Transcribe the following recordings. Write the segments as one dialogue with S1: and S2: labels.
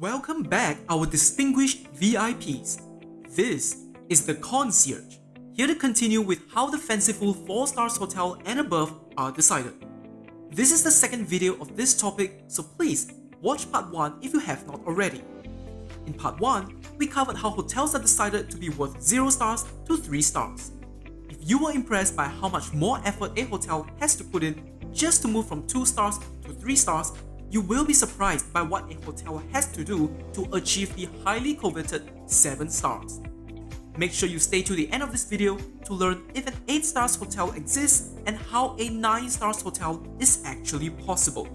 S1: Welcome back, our distinguished VIPs. This is the concierge, here to continue with how the fanciful 4 stars hotel and above are decided. This is the second video of this topic, so please watch part 1 if you have not already. In part 1, we covered how hotels are decided to be worth 0 stars to 3 stars. If you were impressed by how much more effort a hotel has to put in just to move from 2 stars to 3 stars, you will be surprised by what a hotel has to do to achieve the highly coveted 7 stars. Make sure you stay to the end of this video to learn if an 8 stars hotel exists and how a 9 stars hotel is actually possible.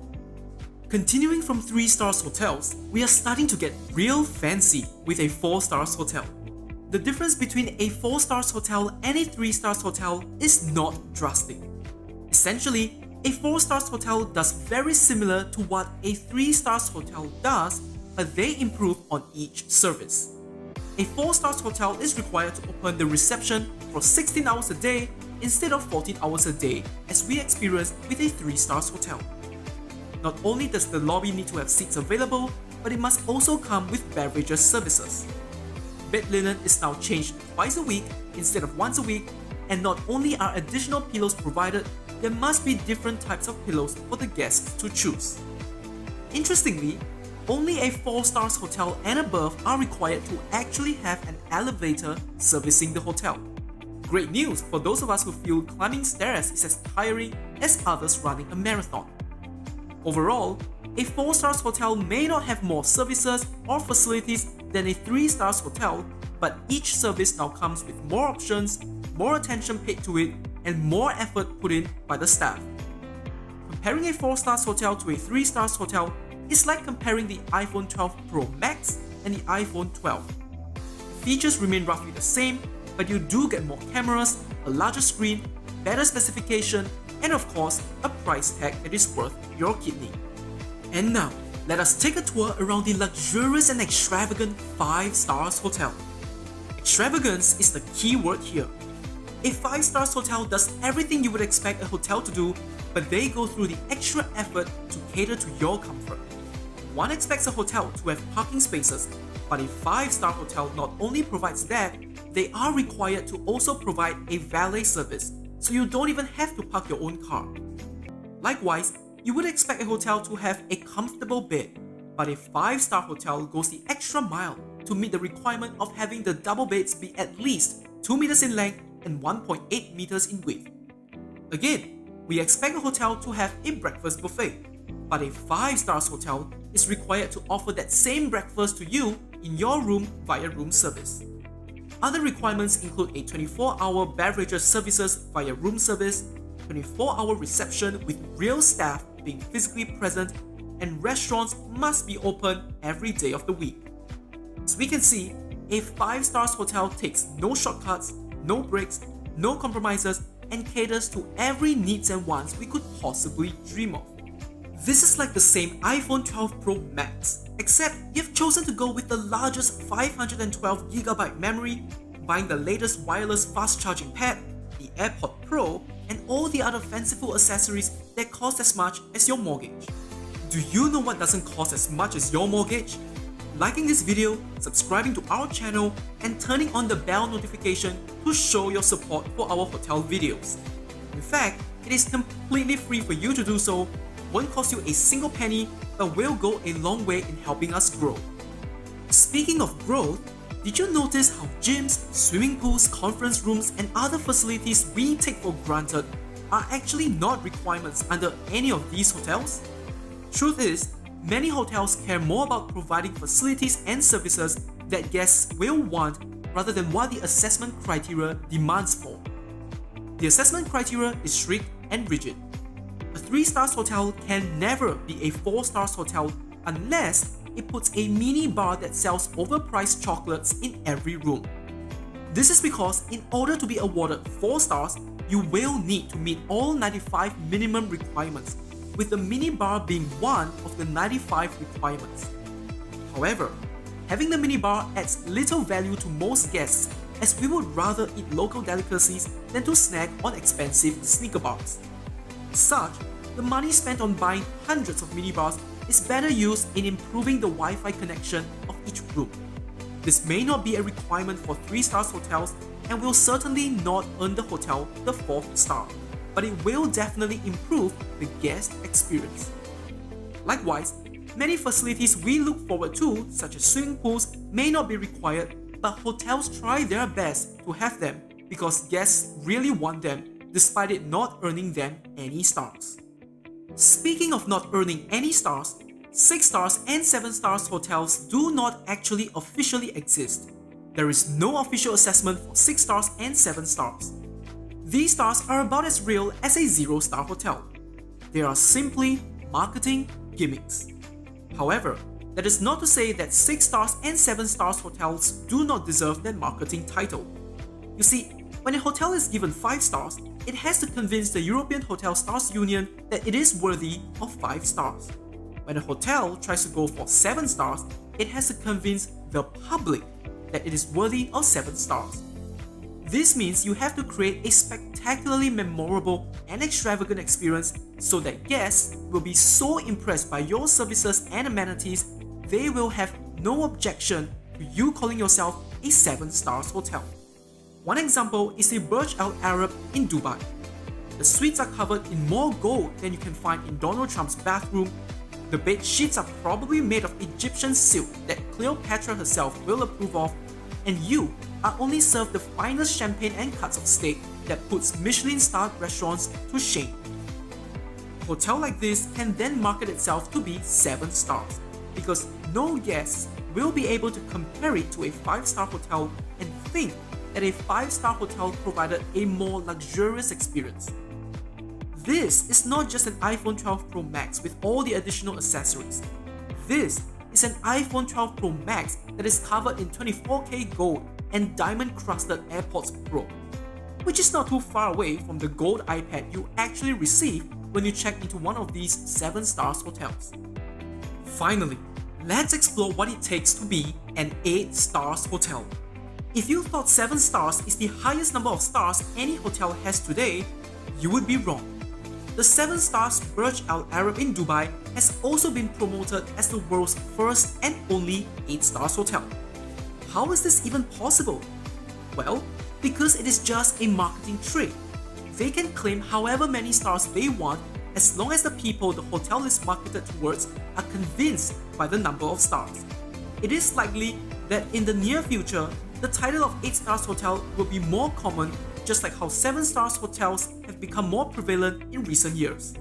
S1: Continuing from 3 stars hotels, we are starting to get real fancy with a 4 stars hotel. The difference between a 4 stars hotel and a 3 stars hotel is not drastic. Essentially, a 4 stars hotel does very similar to what a 3 stars hotel does, but they improve on each service. A 4 stars hotel is required to open the reception for 16 hours a day instead of 14 hours a day as we experienced with a 3 stars hotel. Not only does the lobby need to have seats available, but it must also come with beverages services. Bed linen is now changed twice a week instead of once a week, and not only are additional pillows provided, there must be different types of pillows for the guests to choose. Interestingly, only a 4 stars hotel and above are required to actually have an elevator servicing the hotel. Great news for those of us who feel climbing stairs is as tiring as others running a marathon. Overall, a 4 stars hotel may not have more services or facilities than a 3 stars hotel, but each service now comes with more options, more attention paid to it, and more effort put in by the staff. Comparing a 4 stars hotel to a 3 stars hotel is like comparing the iPhone 12 Pro Max and the iPhone 12. Features remain roughly the same, but you do get more cameras, a larger screen, better specification, and of course, a price tag that is worth your kidney. And now, let us take a tour around the luxurious and extravagant 5 stars hotel. Extravagance is the key word here. A 5 stars hotel does everything you would expect a hotel to do, but they go through the extra effort to cater to your comfort. One expects a hotel to have parking spaces, but a 5 star hotel not only provides that, they are required to also provide a valet service, so you don't even have to park your own car. Likewise, you would expect a hotel to have a comfortable bed, but a 5 star hotel goes the extra mile to meet the requirement of having the double beds be at least 2 meters in length and 1.8 meters in width. Again, we expect a hotel to have a breakfast buffet, but a 5 stars hotel is required to offer that same breakfast to you in your room via room service. Other requirements include a 24-hour beverages services via room service, 24-hour reception with real staff being physically present, and restaurants must be open every day of the week. As we can see, a 5 stars hotel takes no shortcuts no breaks, no compromises, and caters to every needs and wants we could possibly dream of. This is like the same iPhone 12 Pro Max, except you've chosen to go with the largest 512GB memory, buying the latest wireless fast charging pad, the AirPod Pro, and all the other fanciful accessories that cost as much as your mortgage. Do you know what doesn't cost as much as your mortgage? Liking this video, subscribing to our channel, and turning on the bell notification to show your support for our hotel videos. In fact, it is completely free for you to do so, won't cost you a single penny, but will go a long way in helping us grow. Speaking of growth, did you notice how gyms, swimming pools, conference rooms, and other facilities we take for granted are actually not requirements under any of these hotels? Truth is, many hotels care more about providing facilities and services that guests will want rather than what the assessment criteria demands for. The assessment criteria is strict and rigid. A 3 stars hotel can never be a 4 stars hotel unless it puts a mini bar that sells overpriced chocolates in every room. This is because in order to be awarded 4 stars, you will need to meet all 95 minimum requirements with the minibar being one of the 95 requirements. However, having the minibar adds little value to most guests as we would rather eat local delicacies than to snack on expensive sneaker bars. As such, the money spent on buying hundreds of minibars is better used in improving the Wi-Fi connection of each room. This may not be a requirement for 3 stars hotels and will certainly not earn the hotel the 4th star, but it will definitely improve the guest experience. Likewise, many facilities we look forward to, such as swimming pools, may not be required, but hotels try their best to have them because guests really want them despite it not earning them any stars. Speaking of not earning any stars, 6 stars and 7 stars hotels do not actually officially exist. There is no official assessment for 6 stars and 7 stars. These stars are about as real as a 0 star hotel. They are simply marketing gimmicks. However, that is not to say that 6 stars and 7 stars hotels do not deserve their marketing title. You see, when a hotel is given 5 stars, it has to convince the European Hotel Stars Union that it is worthy of 5 stars. When a hotel tries to go for 7 stars, it has to convince the public that it is worthy of 7 stars. This means you have to create a spectacularly memorable and extravagant experience so that guests will be so impressed by your services and amenities, they will have no objection to you calling yourself a 7 stars hotel. One example is the Burj Al Arab in Dubai. The suites are covered in more gold than you can find in Donald Trump's bathroom. The bed sheets are probably made of Egyptian silk that Cleopatra herself will approve of, and you are only served the finest champagne and cuts of steak that puts Michelin-starred restaurants to shame. Hotel like this can then market itself to be 7 stars, because no guests will be able to compare it to a 5-star hotel and think that a 5-star hotel provided a more luxurious experience. This is not just an iPhone 12 Pro Max with all the additional accessories. This is an iPhone 12 Pro Max that is covered in 24K gold and diamond crusted AirPods Pro, which is not too far away from the gold iPad you actually receive when you check into one of these 7 stars hotels. Finally, let's explore what it takes to be an 8 stars hotel. If you thought 7 stars is the highest number of stars any hotel has today, you would be wrong. The 7 stars Burj Al Arab in Dubai has also been promoted as the world's first and only 8 stars hotel. How is this even possible? Well, because it is just a marketing trick. They can claim however many stars they want as long as the people the hotel is marketed towards are convinced by the number of stars. It is likely that in the near future, the title of 8 stars hotel will be more common just like how 7 stars hotels have become more prevalent in recent years.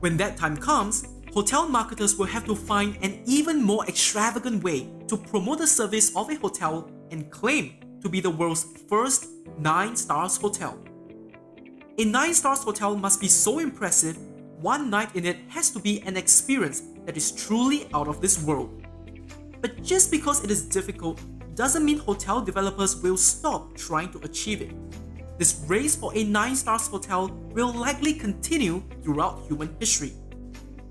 S1: When that time comes, hotel marketers will have to find an even more extravagant way to promote the service of a hotel and claim to be the world's first 9 stars hotel. A 9 stars hotel must be so impressive, one night in it has to be an experience that is truly out of this world. But just because it is difficult doesn't mean hotel developers will stop trying to achieve it. This race for a 9 stars hotel will likely continue throughout human history.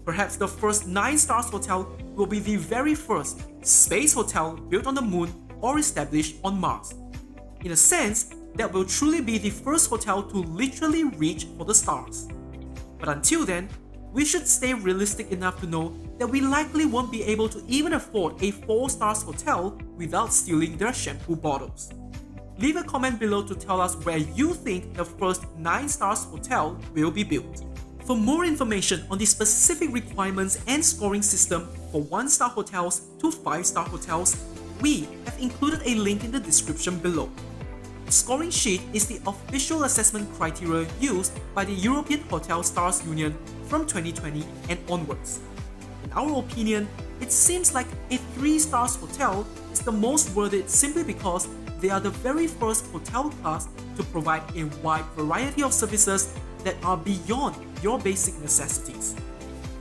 S1: Perhaps the first 9 stars hotel will be the very first space hotel built on the moon or established on Mars. In a sense, that will truly be the first hotel to literally reach for the stars. But until then, we should stay realistic enough to know that we likely won't be able to even afford a 4 stars hotel without stealing their shampoo bottles. Leave a comment below to tell us where you think the first 9 stars hotel will be built. For more information on the specific requirements and scoring system for 1 star hotels to 5 star hotels, we have included a link in the description below. Scoring sheet is the official assessment criteria used by the European Hotel Stars Union from 2020 and onwards. In our opinion, it seems like a 3 stars hotel is the most worth it simply because they are the very first hotel class to provide a wide variety of services that are beyond your basic necessities.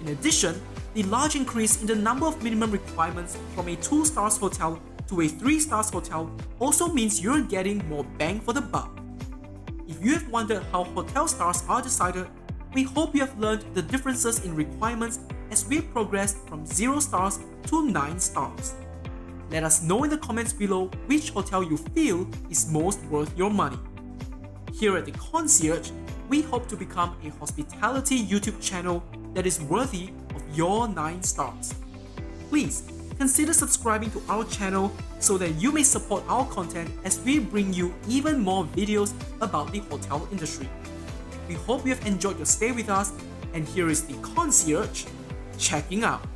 S1: In addition, the large increase in the number of minimum requirements from a 2 stars hotel to a 3 stars hotel also means you're getting more bang for the buck. If you have wondered how hotel stars are decided, we hope you have learned the differences in requirements as we progress from 0 stars to 9 stars. Let us know in the comments below which hotel you feel is most worth your money. Here at The Concierge, we hope to become a hospitality YouTube channel that is worthy of your 9 stars. Please consider subscribing to our channel so that you may support our content as we bring you even more videos about the hotel industry. We hope you have enjoyed your stay with us and here is the concierge checking out.